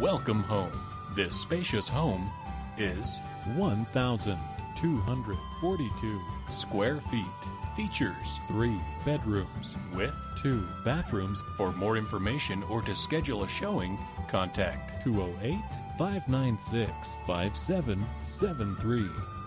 Welcome home. This spacious home is 1,242 square feet. Features three bedrooms with two bathrooms For more information or to schedule a showing, contact 208 596 5773